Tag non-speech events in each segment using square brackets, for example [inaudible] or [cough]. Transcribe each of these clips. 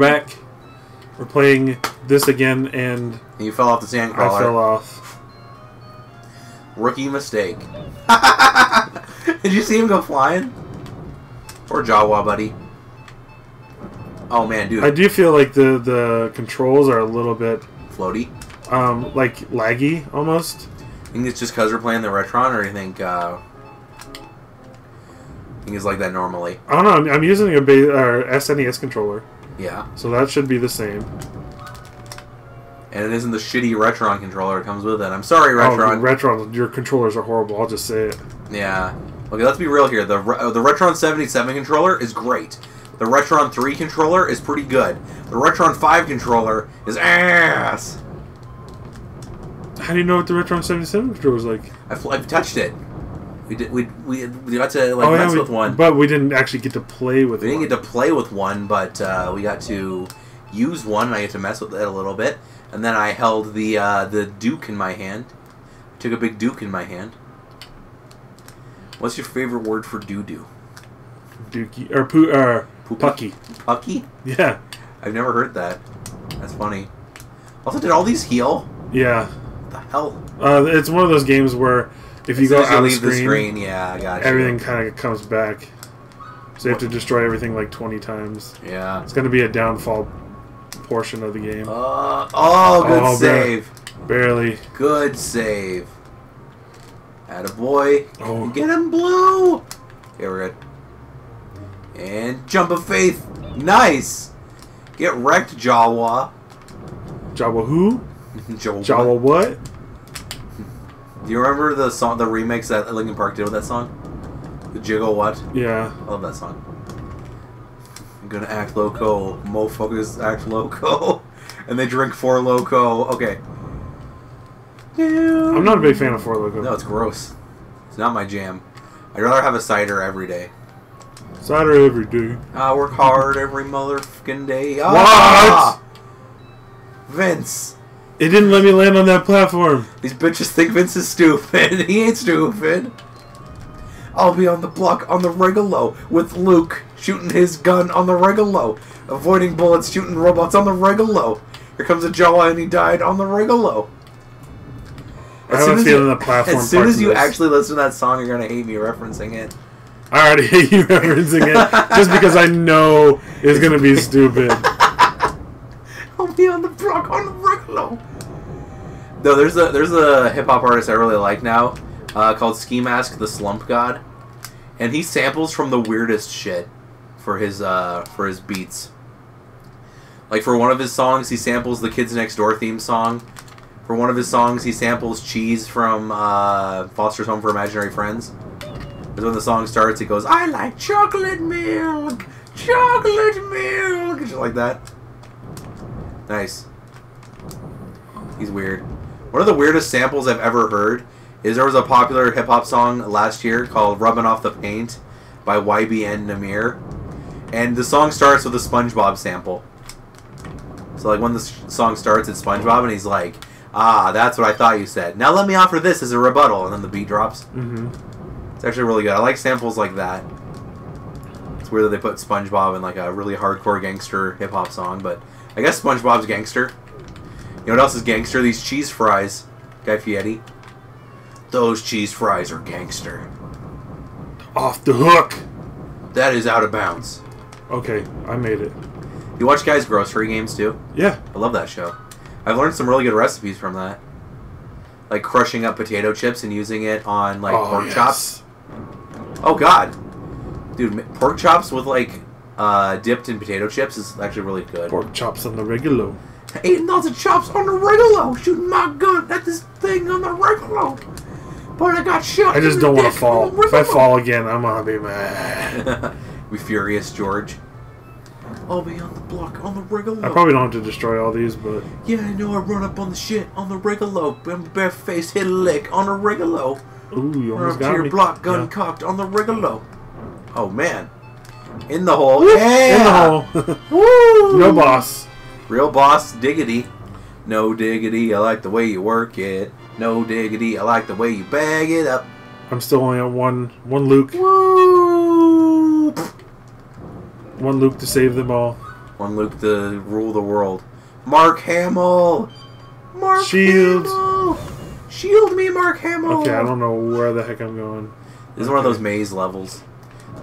back. We're playing this again, and And you fell off the sandcrawler. I fell sandcrawler. off. Rookie mistake. [laughs] Did you see him go flying? Poor Jawa, buddy. Oh man, dude, I do feel like the the controls are a little bit floaty. um like laggy almost. I think it's just because we're playing the Retron, or you think uh, think it's like that normally? I don't know. I'm, I'm using a ba- uh, SNES controller, Yeah, so that should be the same. and it isn't the shitty Retron controller it comes with it. I'm sorry, Oh, Retron. Retron, your controllers are horrible. I'll just say it. yeah. Okay, let's be real here. The uh, the Retron 77 controller is great. The Retron 3 controller is pretty good. The Retron 5 controller is ass. How do you know what the Retron 77 controller was like? I've, I've touched it. We did. We, we, we got to like oh, yeah, mess we- with one. but we didn't actually get to play with We didn't one. get to play with one, but uh, we got to use one. And I get to mess with it a little bit, and then I held the uh, the Duke in my hand. Took a big Duke in my hand. What's your favorite word for doo doo? Dookie or poo or Pucky. Pucky? Yeah, I've never heard that. That's funny. Also, did all these heal? yeah. What the hell? Uh, it's one of those games where if you go out of screen, the screen, yeah, I got you. everything kind of comes back. So you have to destroy everything like 20 times. Yeah. It's going to be a downfall portion of the game. Uh, oh, good Oh, save. Barely. Good save. Attaboy. Oh. Get him blue. Okay, we're good. And jump of faith. Nice. Get wrecked, Jawa. Jawa who? [laughs] Jawa. Jawa what? Do you remember the song, the remix that Linkin Park did with that song? The Jiggle What? Yeah. I love that song. I'm gonna act loco. Mofocus act loco. [laughs] and they drink four loco. Okay. I'm not a big fan of Four Loco. No, it's gross. It's not my jam. I'd rather have a cider every day. Cider every day. I work hard every motherfucking day. Ah! Vince. It didn't let me land on that platform. These bitches think Vince is stupid. [laughs] he ain't stupid. I'll be on the block on the regulo with Luke shooting his gun on the regulo, avoiding bullets, shooting robots on the regulo. Here comes a Jawa and he died on the regulo. I have a feeling the platform As soon as you actually listen to that song, you're gonna hate me referencing it. I already hate you referencing it just because I know it's going to be stupid. [laughs] I'll be on the block on the regular. No, there's a there's a hip hop artist I really like now, uh, called Ski Mask the Slump God, and he samples from the weirdest shit for his uh, for his beats. Like for one of his songs, he samples the Kids Next Door theme song. For one of his songs, he samples cheese from uh, Foster's Home for Imaginary Friends. Because when the song starts, he goes, "I like chocolate milk, chocolate milk," shit like that. Nice. He's weird. One of the weirdest samples I've ever heard is there was a popular hip hop song last year called "Rubbing Off the Paint" by YBN Nahmir, and the song starts with a SpongeBob sample. So like when the song starts, it's SpongeBob, and he's like, "Ah, that's what I thought you said. Now let me offer this as a rebuttal," and then the beat drops. hmm It's actually really good. I like samples like that. It's weird that they put SpongeBob in like a really hardcore gangster hip hop song, but I guess SpongeBob's gangster. You know what else is gangster? These cheese fries, Guy Fieri. Those cheese fries are gangster. Off the hook. That is out of bounds. Okay, I made it. You watch Guys Grocery Games too? Yeah. I love that show. I've learned some really good recipes from that. Like crushing up potato chips and using it on like oh, pork yes. chops. Oh god, dude, pork chops with like uh, dipped in potato chips is actually really good. Pork chops on the regular. Eating lots of chops on the regular, shooting my gun at this thing on the regular. But I got shot. I just in don't want to fall. If I fall again, I'm gonna be mad. [laughs] be furious, George. I'll be on the block on the regular. I probably don't have to destroy all these, but Yeah, I know I run up on the shit on the regular. I'm bare face, hit a lick on the regular. ooh, you Run almost up to your me. block, gun Yeah. cocked on the regular. Oh man, in the hole. In Yeah. In the hole. Woo! [laughs] no boss. Real boss diggity. No diggity, I like the way you work it. No diggity, I like the way you bag it up. I'm still only at one one Luke. Woo! One Luke to save them all. One Luke to rule the world. Mark Hamill! Mark Shield. Hamill! Shield me, Mark Hamill! Okay, I don't know where the heck I'm going. This is one of those maze levels.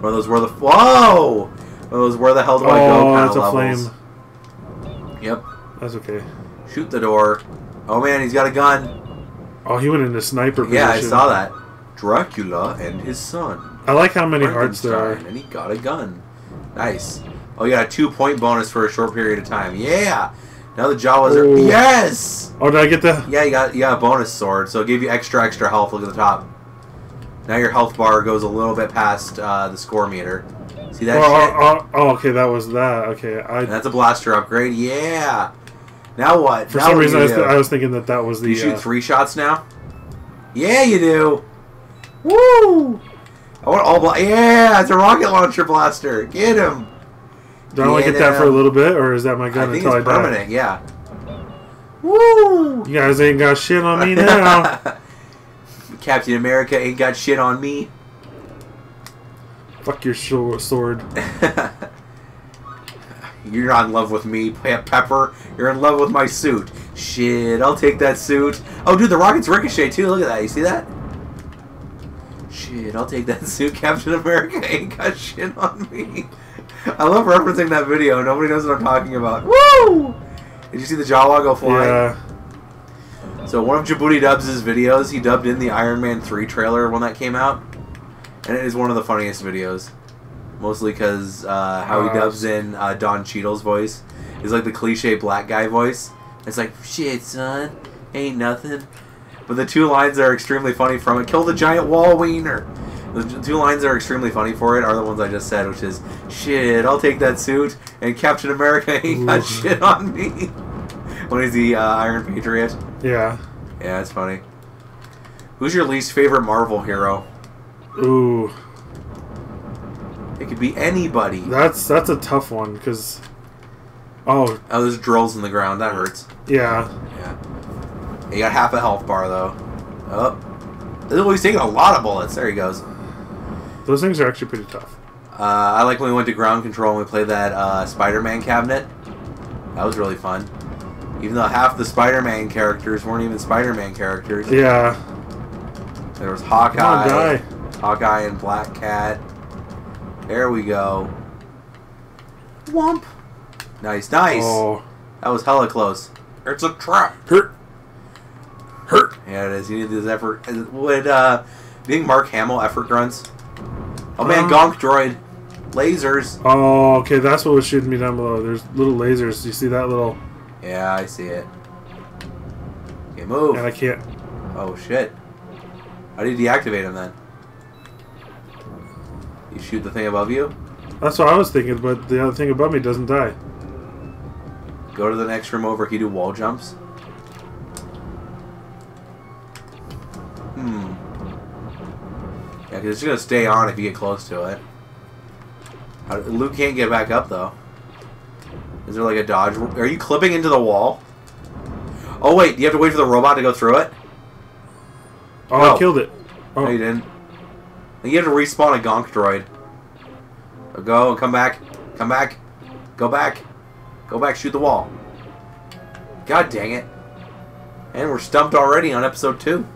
One of those where the whoa, one of those where the hell do I go Oh, kind it's of a levels. flame. That's okay. Shoot the door. Oh man, he's got a gun. Oh, he went into sniper position. Yeah, I saw that. Dracula and his son. I like how many hearts there are. And he got a gun. Nice. Oh, you got a two point bonus for a short period of time. Yeah. Now the Jawas are. Ooh. Yes. Oh, did I get the? Yeah, you got you got a bonus sword, so it gave you extra extra health. Look at the top. Now your health bar goes a little bit past uh, the score meter. See that Oh, shit? oh, oh, oh, okay, that was that. Okay, I. And that's a blaster upgrade. Yeah. Now what? For now some what reason, I, th- I was thinking that that was the. you shoot uh, three shots now. Yeah, you do. Woo! I want all bla- Yeah, it's a rocket launcher blaster. Get him. do I only get that for a little bit, or is that my I gun think until I it's die? permanent. Yeah. Woo! You guys ain't got shit on me now. [laughs] Captain America ain't got shit on me. Fuck your sword. [laughs] You're not in love with me, Pe- Pepper. You're in love with my suit. Shit, I'll take that suit. Oh, dude, the rockets ricochet too. Look at that. You see that? Shit, I'll take that [laughs] suit. Captain America ain't got shit on me. I love referencing that video. Nobody knows what I'm talking about. Woo! Did you see the Jawa go flying? Yeah. So one of Djibouti Dubs' videos, he dubbed in the Iron Man 3 trailer when that came out. And it is one of the funniest videos. Mostly because uh, how he Uh, dubs in uh, Don Cheadle's voice is like the cliche black guy voice. It's like, shit, son, ain't nothing. But the two lines that are extremely funny from it, kill the giant wall wiener. The two lines that are extremely funny for it are the ones I just said, which is, shit, I'll take that suit, and Captain America [laughs] ain't got shit on me. [laughs] when he's the uh, Iron Patriot. Yeah. Yeah, it's funny. Who's your least favorite Marvel hero? Ooh, It could be anybody. that's that's a tough one because. Oh Oh, there's drills in the ground. That hurts. yeah. Yeah. You got half a health bar though. Oh. Oh, he's taking a lot of bullets. There he goes. Those things are actually pretty tough. Uh, I like when we went to ground control and we played that uh, Spider-Man cabinet. That was really fun. Even though half the Spider-Man characters weren't even Spider-Man characters. Yeah. There was Hawkeye. Hawkeye and Black Cat. There we go. Womp. Nice, nice. Oh. That was hella close. It's a trap. Hurt. Hurt. Yeah, it is. You need this effort. Would uh, do you think Mark Hamill effort grunts? Oh man, Um, Gonk droid, lasers. Oh, okay. That's what was shooting me down below. There's little lasers. Do you see that little? Yeah, I see it. Okay, move. And I can't. Oh shit. How do you deactivate him then? You shoot the thing above you. That's what I was thinking, but the other thing above me doesn't die. Go to the next room over. Can you do wall jumps? Hmm. Yeah, because it's gonna stay on if you get close to it. Luke can't get back up though. Is there like a dodge? Are you clipping into the wall? Oh wait, you have to wait for the robot to go through it. Oh, No. I killed it. No, you Oh, didn't. You have to respawn a Gonk droid. So go come back. Come back. Go back. Go back. Shoot the wall. God dang it. And we're stumped already on episode two.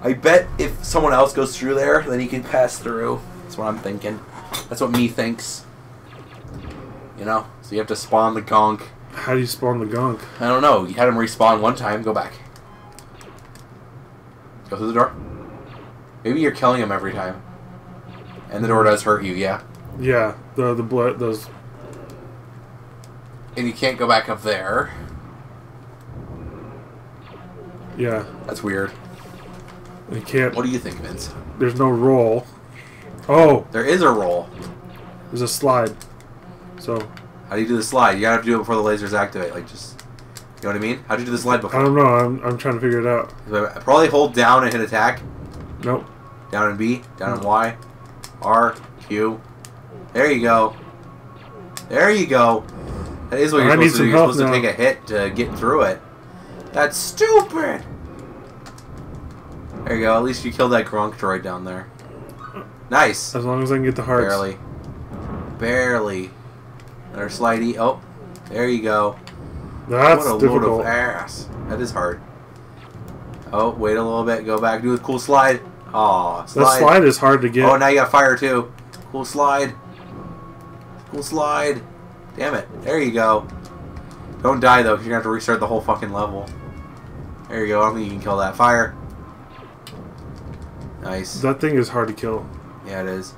I bet if someone else goes through there, then he can pass through. That's what I'm thinking. That's what me thinks. You know? So you have to spawn the Gonk. how do you spawn the gunk? I don't know. You had him respawn one time. Go back. Go through the door. Maybe you're killing him every time. And the door does hurt you, yeah. Yeah, the the blood. Those. And you can't go back up there. Yeah, That's weird. you can't. What do you think, Vince? There's no roll. Oh, There is a roll. there's a slide. So How do you do the slide? You gotta have to do it before the lasers activate. Like, just. You know what I mean? How do you do the slide before? I don't know. I'm I'm trying to figure it out. Probably hold down and hit attack. Nope. Down and B. Down and Y. R. Q. There you go. There you go. That is what oh, you're I supposed to do. You're supposed to take a hit to get through it. That's stupid. There you go. At least you killed that Gonk droid down there. Nice. As long as I can get the hearts. Barely. Barely. Another slidey. Oh, there you go. That's what a difficult. load of ass. That is hard. Oh, wait a little bit. Go back. Do a cool slide. Aw, That slide. slide is hard to get. Oh, now you got fire too. Cool slide. Cool slide. Damn it. There you go. Don't die though, because you're gonna have to restart the whole fucking level. There you go. I don't think you can kill that. Fire. Nice. That thing is hard to kill. Yeah, it is.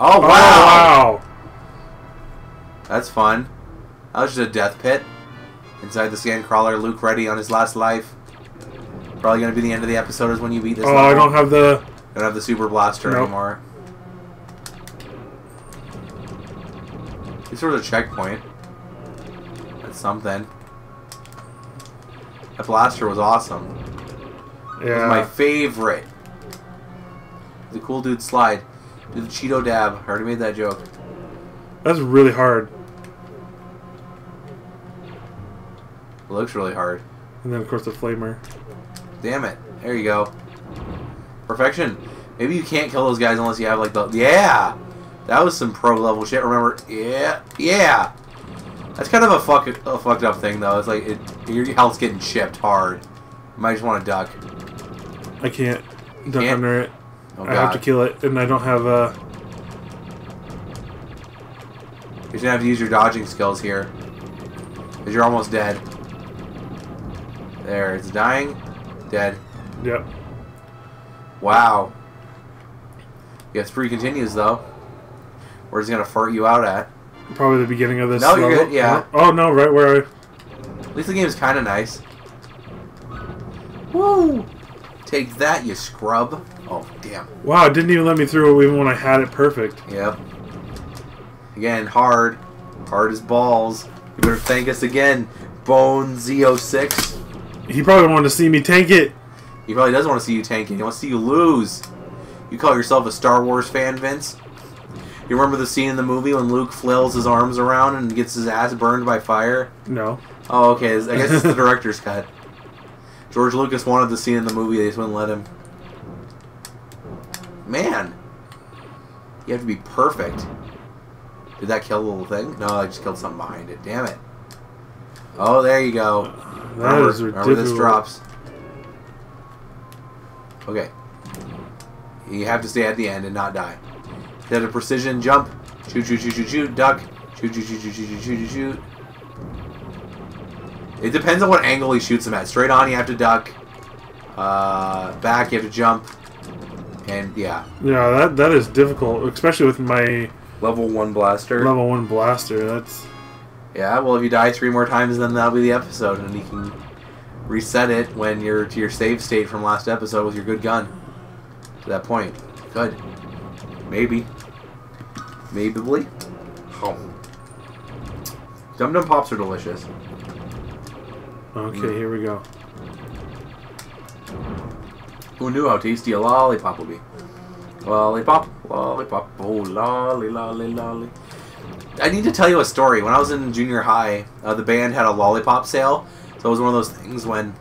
Oh Oh, wow! wow. That's fun. That was just a death pit. Inside the sand crawler, Luke ready on his last life. Probably gonna be the end of the episode is when you beat this Oh, level. I don't have the. I don't have the super blaster Nope. anymore. This sort of a checkpoint. That's something. That blaster was awesome. It was my favorite. The cool dude slide. Do the Cheeto dab. I already made that joke. That's really hard. It looks really hard. And then, of course, the flamer. Damn it. There you go. Perfection. Maybe you can't kill those guys unless you have like the yeah. That was some pro level shit. Remember? Yeah, yeah. That's kind of a fuck a fucked up thing though. It's like it, your health's getting chipped hard. You might just want to duck. I can't duck can't? under it. Oh I have to kill it, and I don't have uh You're gonna have to use your dodging skills here, because you're almost dead. There, it's dying, dead. Yep. Wow. You have three continues though. Where's he gonna fart you out at? Probably the beginning of this. No, you're good, yeah. Oh, oh no, right where I. At least the game is kind of nice. Woo! Take that, you scrub. Oh, damn. Wow, it didn't even let me through even when I had it perfect. Yep. Again, hard. Hard as balls. You better thank us again, Bone Z06. He probably wanted to see me tank it. He probably doesn't want to see you tanking. He wants to see you lose. You call yourself a Star Wars fan, Vince? You remember the scene in the movie when Luke flails his arms around and gets his ass burned by fire? No. Oh, okay. I guess it's the [laughs] director's cut. George Lucas wanted the scene in the movie, they just wouldn't let him. Man, you have to be perfect. Did that kill the little thing? No, I just killed something behind it. Damn it. Oh, there you go. That remember, is remember this ridiculous. drops. Okay. You have to stay at the end and not die. You have a precision jump. Shoot, shoot, shoot, shoot, shoot. Duck. Shoot, shoot, shoot, shoot, shoot, shoot, shoot, shoot. It depends on what angle he shoots him at. Straight on, you have to duck. Uh, back, you have to jump. And yeah, Yeah, that that is difficult, especially with my level one blaster. level one blaster. That's Yeah, well, if you die three more times, then that'll be the episode, and you can reset it when you're to your save state from last episode with your good gun. To that point, good. Maybe. Maybe. Oh. Dum Dum Pops are delicious. okay. Mm. Here we go. Who knew how tasty a lollipop would be? Lollipop, lollipop, oh lolly, lolly, lolly. I need to tell you a story. When I was in junior high, uh, the band had a lollipop sale. So it was one of those things when,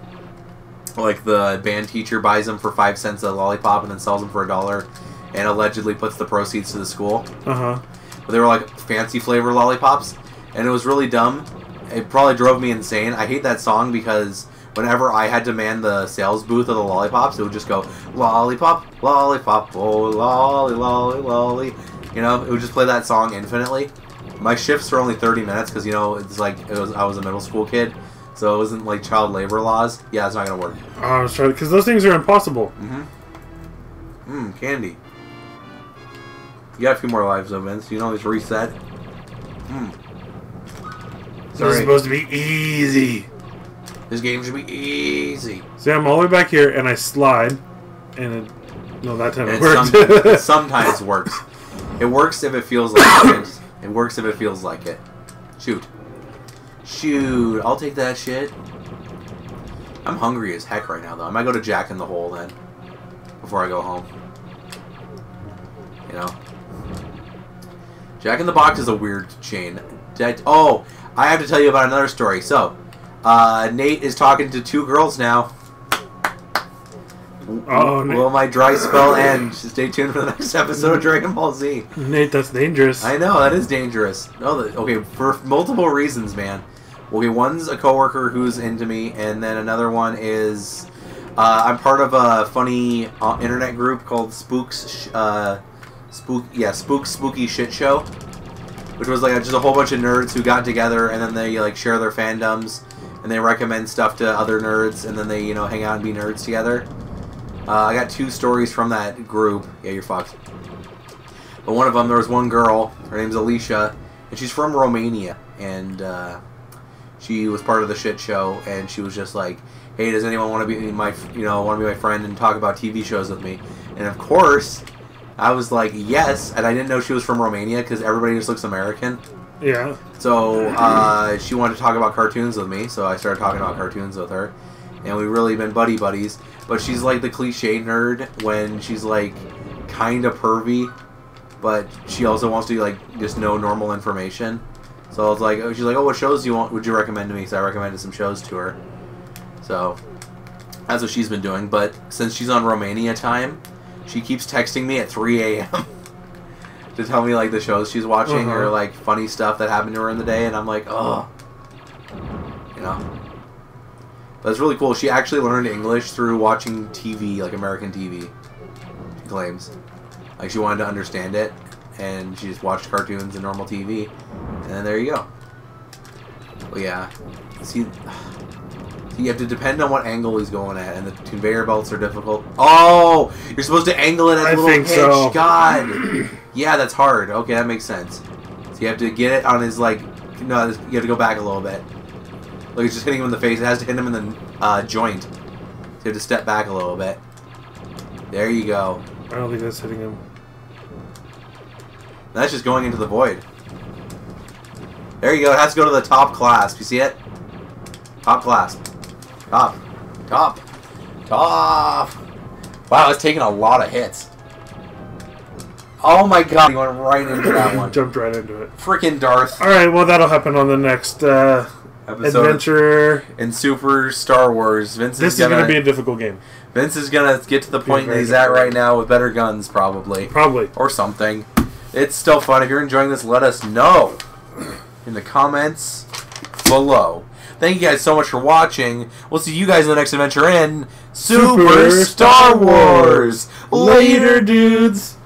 like, the band teacher buys them for five cents a lollipop and then sells them for a dollar, and allegedly puts the proceeds to the school. Uh huh. But they were like fancy flavor lollipops, and it was really dumb. It probably drove me insane. I hate that song because whenever I had to man the sales booth of the lollipops, it would just go lollipop, lollipop, oh lolly, lolly, lolly. You know, it would just play that song infinitely. My shifts were only 30 minutes because you know it's like it was I was a middle school kid, so it wasn't like child labor laws. Yeah, it's not gonna work. Uh, oh, I was trying because those things are impossible. Mm-hmm. Mmm, candy. You got a few more lives though, Vince. You know it's reset. Mmm. This is supposed to be easy. This game should be easy. See, I'm all the way back here, and I slide, and it, no, that time it [laughs] it worked. some, it sometimes works. It works if it feels like it. It works if it feels like it. Shoot. Shoot. I'll take that shit. I'm hungry as heck right now, though. I might go to Jack in the Hole then. Before I go home. You know? Jack in the Box is a weird chain. I- oh, I have to tell you about another story. So, uh, Nate is talking to two girls now. Oh, Nate. will my dry spell end? Stay tuned for the next episode of Dragon Ball Z. Nate, that's dangerous. I know that is dangerous. No, that, okay, for multiple reasons, man. Okay, one's a coworker who's into me, and then another one is uh, I'm part of a funny uh, internet group called Spooks. Sh- Uh, Spook, yeah, Spook Spooky Shit Show, which was like just a whole bunch of nerds who got together and then they like share their fandoms and they recommend stuff to other nerds and then they you know hang out and be nerds together. Uh, I got two stories from that group. Yeah, you're fucked. But one of them, there was one girl. Her name's Alicia, and she's from Romania, and uh, she was part of the shit show. And she was just like, "Hey, does anyone want to be my, you know, want to be my friend and talk about TV shows with me?" And of course, I was like, "Yes," and I didn't know she was from Romania because everybody just looks American. yeah. So uh, she wanted to talk about cartoons with me, so I started talking about cartoons with her, and we've really been buddy buddies. But she's like the cliche nerd when she's like kind of pervy, but she also wants to like just know normal information. So I was like, oh, she's like, oh, what shows do you want? Would you recommend to me? So I recommended some shows to her. So that's what she's been doing. But since she's on Romania time, she keeps texting me at 3 a.m. [laughs] to tell me like the shows she's watching or Uh-huh. like funny stuff that happened to her in the day, and I'm like, oh, you know. It's really cool. She actually learned English through watching TV, like American TV. She claims, like she wanted to understand it, and she just watched cartoons and normal TV, and then there you go. Well, yeah. See, [sighs] see, you have to depend on what angle he's going at, and the conveyor belts are difficult. Oh, you're supposed to angle it at a little think pitch. so. God, [clears throat] yeah, that's hard. Okay, that makes sense. So you have to get it on his like. No, you have to go back a little bit. Like it's just hitting him in the face. It has to hit him in the uh, joint. So you have to step back a little bit. There you go. I don't think that's hitting him. That's just going into the void. There you go. It has to go to the top clasp. You see it? Top clasp. Top. Top. Top. Wow, it's taking a lot of hits. Oh my god, he went right into that [clears throat] one. Jumped right into it. Freaking Darth All right, well that'll happen on the next uh, episode adventure. in Super Star Wars. Vince This is is gonna, going to be a difficult game, Vince is gonna get to the point that he's at right now with better guns, probably. probably. or something. It's still fun. If you're enjoying this, let us know in the comments below. Thank you guys so much for watching. We'll see you guys in the next adventure in Super, Super Star Star Wars. Later, dudes.